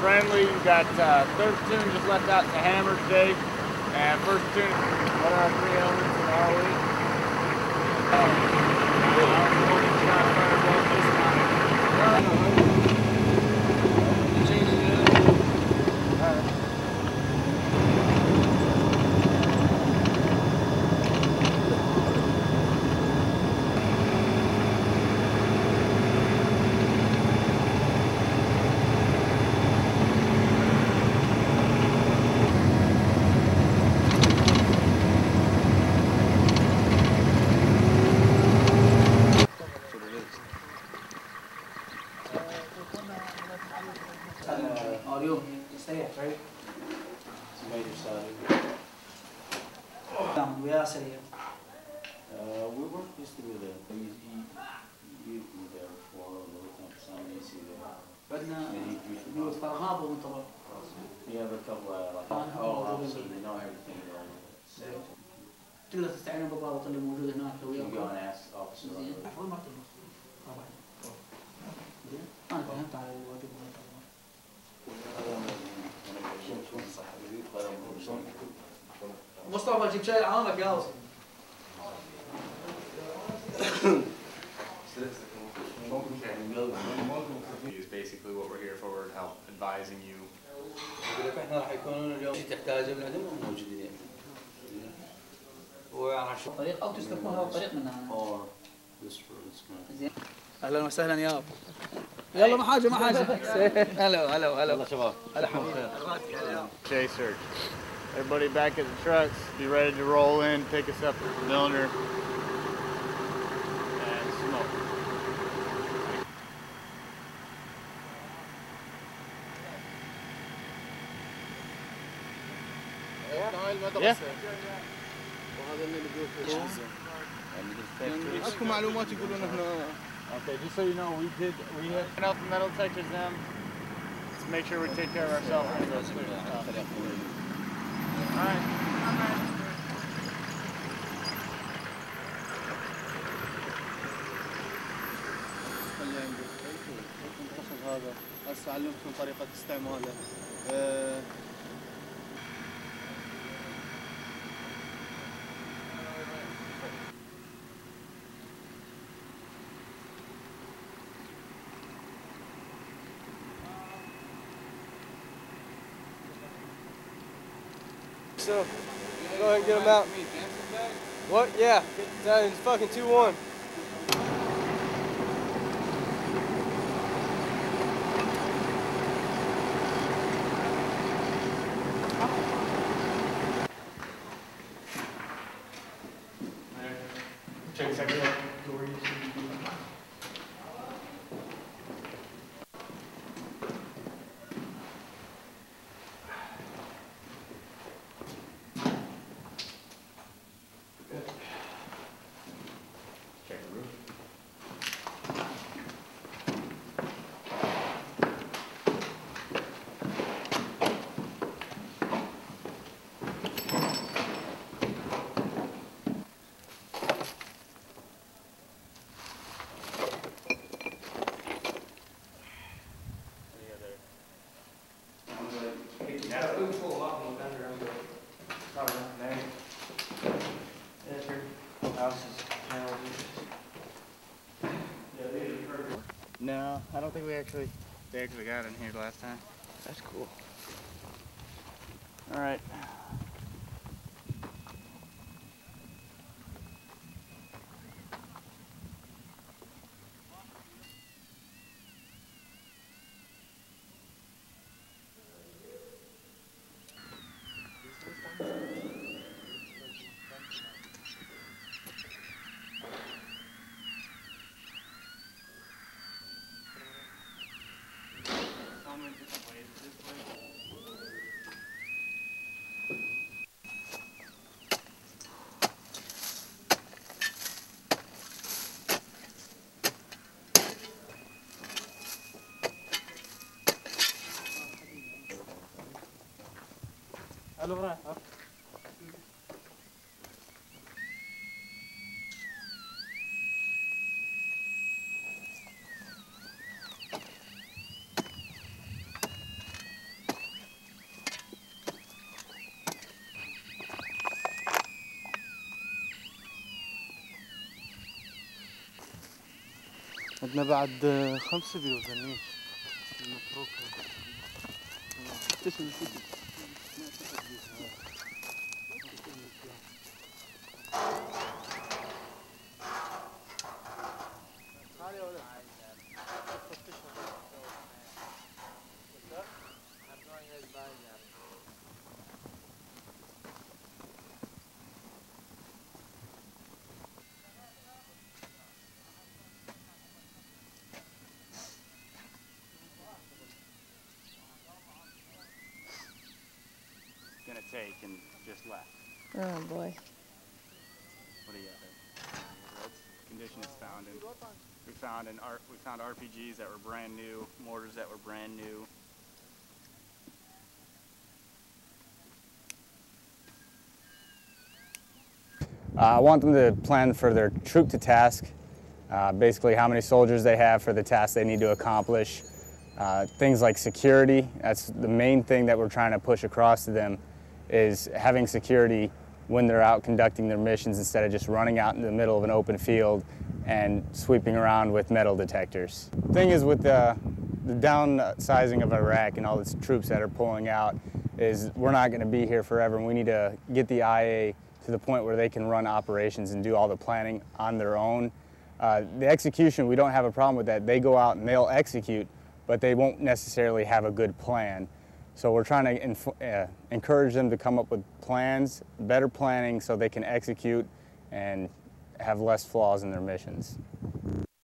friendly. You got uh, third platoon just left out to hammer today, and first tune, What are our three elements in ROE? stay right Major Saudi. نعم ويا سريع Uh, we worked used to with a, you, you, you were there before, we worked on some AC there. بدنا And he briefed نقول about- فرغاب ومنطبق We have a couple of, like, Uh, all uh, officers, they know everything about it. تقدر تستعين بالضابط اللي موجود هناك لو You go وياك and ask officer. مصطفى جيب شاي عامك يا وصل is basically what we're here for, we're help advising you. إحنا راح يكونون اليوم تحتاجهم لهم موجودين. وعلى شو طريق أو تسلكون هذا الطريق من هنا or this road is زين أهلا وسهلا يا أبو يلا ما حاجة ما حاجة هلا هلا هلا شباب. هلا حبيبي J search. Everybody back at the trucks, be ready to roll in, pick us up at the cylinder, and smoke. Yeah. Okay, just so you know, we did, we have enough metal detectors now to make sure we take care of ourselves. هذا هسه علمتكم طريقة استعماله آه، So, go ahead and get them out. What? Yeah, it's fucking 2 No, I don't think we actually, they actually got in here last time. That's cool. All right. رايح. عندنا بعد خمسة بيوت المتروكة تسلم Yeah. Take and just left. Oh boy. What do you got there? Condition is found in, we found an art, we found RPGs that were brand new, mortars that were brand new. Uh, I want them to plan for their troop to task, uh, basically how many soldiers they have for the task they need to accomplish. Uh, things like security, that's the main thing that we're trying to push across to them is having security when they're out conducting their missions instead of just running out in the middle of an open field and sweeping around with metal detectors. Thing is with the, the downsizing of Iraq and all its troops that are pulling out is we're not going to be here forever and we need to get the IA to the point where they can run operations and do all the planning on their own. Uh, the execution, we don't have a problem with that. They go out and they'll execute, but they won't necessarily have a good plan. So we're trying to uh, encourage them to come up with plans, better planning so they can execute and have less flaws in their missions.